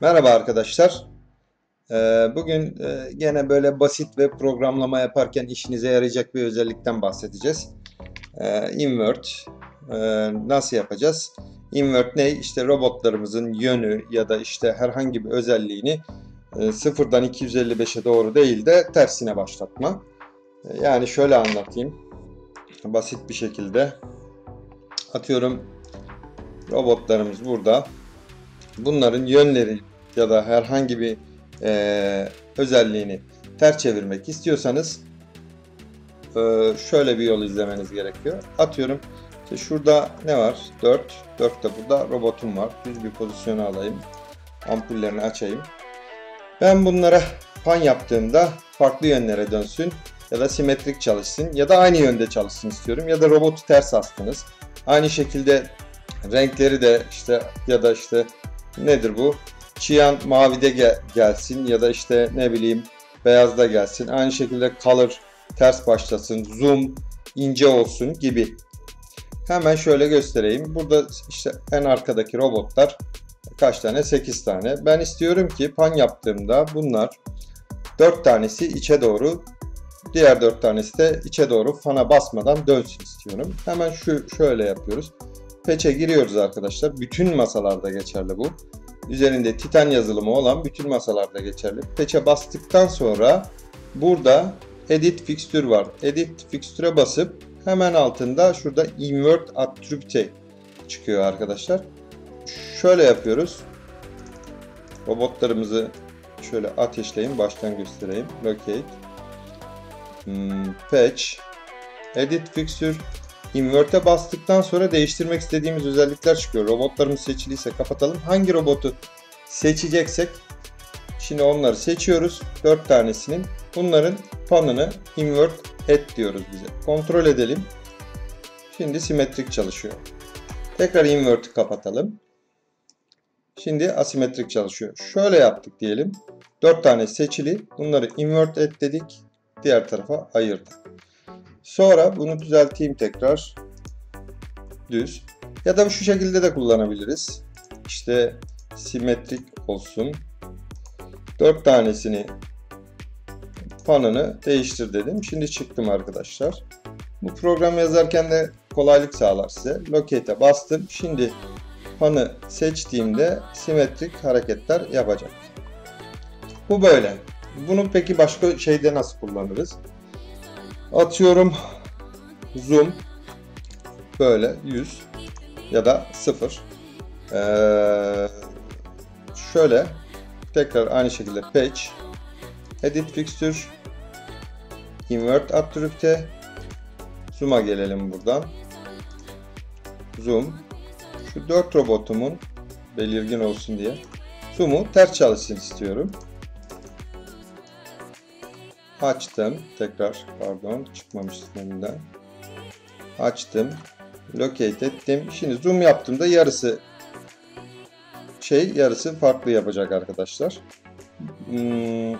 Merhaba arkadaşlar. Ee, Bugün e, gene böyle basit ve programlama yaparken işinize yarayacak bir özellikten bahsedeceğiz. Ee, Invert. Ee, Nasıl yapacağız? Invert ne? İşte robotlarımızın yönü ya da işte herhangi bir özelliğini e, sıfırdan 255'e doğru değil de tersine başlatma. Yani şöyle anlatayım. Basit bir şekilde. Atıyorum robotlarımız burada. Bunların yönleri ya da herhangi bir e, özelliğini ters çevirmek istiyorsanız e, şöyle bir yol izlemeniz gerekiyor. Atıyorum işte şurada ne var? 4. 4 de burada robotum var. Düz bir pozisyona alayım. Ampullerini açayım. Ben bunlara pan yaptığımda farklı yönlere dönsün ya da simetrik çalışsın ya da aynı yönde çalışsın istiyorum ya da robotu ters astınız. Aynı şekilde renkleri de işte ya da işte nedir bu? Çiyan mavide gel- gelsin ya da işte ne bileyim beyazda gelsin. Aynı şekilde color ters başlasın, zoom ince olsun gibi. Hemen şöyle göstereyim. Burada işte en arkadaki robotlar kaç tane? 8 tane. Ben istiyorum ki pan yaptığımda bunlar 4 tanesi içe doğru diğer 4 tanesi de içe doğru fana basmadan dönsün istiyorum. Hemen şu şöyle yapıyoruz. Patch'e giriyoruz arkadaşlar. Bütün masalarda geçerli bu. Üzerinde Titan yazılımı olan bütün masalarda geçerli. Patch'e bastıktan sonra burada Edit Fixture var. Edit Fixture'e basıp hemen altında şurada Invert Attribute çıkıyor arkadaşlar. Şöyle yapıyoruz. Robotlarımızı şöyle ateşleyin. Baştan göstereyim. Locate. Hmm, patch. Edit Fixture Invert'e bastıktan sonra değiştirmek istediğimiz özellikler çıkıyor. Robotlarımız seçiliyse kapatalım. Hangi robotu seçeceksek şimdi onları seçiyoruz. 4 tanesinin. Bunların panını invert et diyoruz bize. Kontrol edelim. Şimdi simetrik çalışıyor. Tekrar invert'i kapatalım. Şimdi asimetrik çalışıyor. Şöyle yaptık diyelim. 4 tane seçili. Bunları invert et dedik. Diğer tarafa ayırdık. Sonra bunu düzelteyim tekrar. Düz. Ya da şu şekilde de kullanabiliriz. İşte simetrik olsun. 4 tanesini panını değiştir dedim. Şimdi çıktım arkadaşlar. Bu program yazarken de kolaylık sağlar size. Locate'e bastım. Şimdi panı seçtiğimde simetrik hareketler yapacak. Bu böyle. Bunu peki başka şeyde nasıl kullanırız? Atıyorum zoom böyle 100 ya da 0. Ee, şöyle tekrar aynı şekilde patch edit fixture invert attribute zoom'a gelelim buradan. Zoom şu 4 robotumun belirgin olsun diye zoom'u ters çalışsın istiyorum. Açtım. Tekrar pardon çıkmamış önünden. Açtım. Locate ettim. Şimdi zoom yaptığımda yarısı şey yarısı farklı yapacak arkadaşlar. Hmm,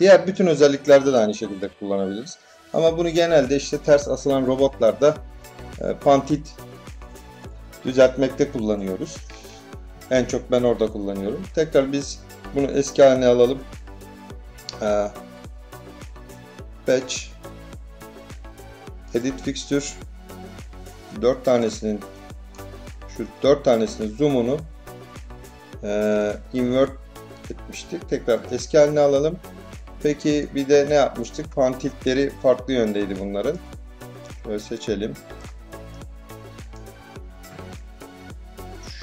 diğer bütün özelliklerde de aynı şekilde kullanabiliriz. Ama bunu genelde işte ters asılan robotlarda e, pantit düzeltmekte kullanıyoruz. En çok ben orada kullanıyorum. Tekrar biz bunu eski haline alalım. Ee, patch edit fixture 4 tanesinin şu 4 tanesinin zoom'unu e, invert etmiştik. Tekrar eski haline alalım. Peki bir de ne yapmıştık? Pantiltleri farklı yöndeydi bunların. Şöyle seçelim.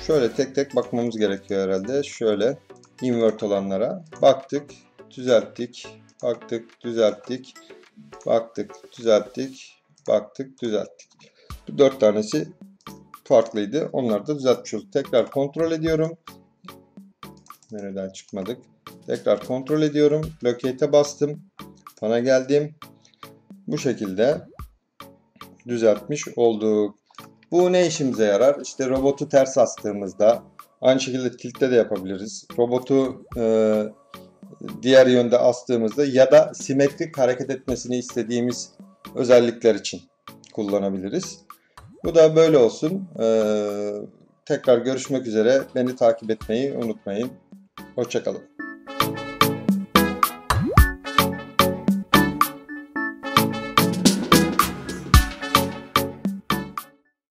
Şöyle tek tek bakmamız gerekiyor herhalde. Şöyle invert olanlara baktık, düzelttik, baktık, düzelttik, baktık, düzelttik, baktık, düzelttik. Bu dört tanesi farklıydı. Onları da düzeltmiş olduk. Tekrar kontrol ediyorum. Menüden çıkmadık. Tekrar kontrol ediyorum. Locate'e bastım. Pana geldim. Bu şekilde düzeltmiş olduk. Bu ne işimize yarar? İşte robotu ters astığımızda aynı şekilde tiltte de yapabiliriz. Robotu e, diğer yönde astığımızda ya da simetrik hareket etmesini istediğimiz özellikler için kullanabiliriz. Bu da böyle olsun. Ee, tekrar görüşmek üzere. Beni takip etmeyi unutmayın. Hoşçakalın.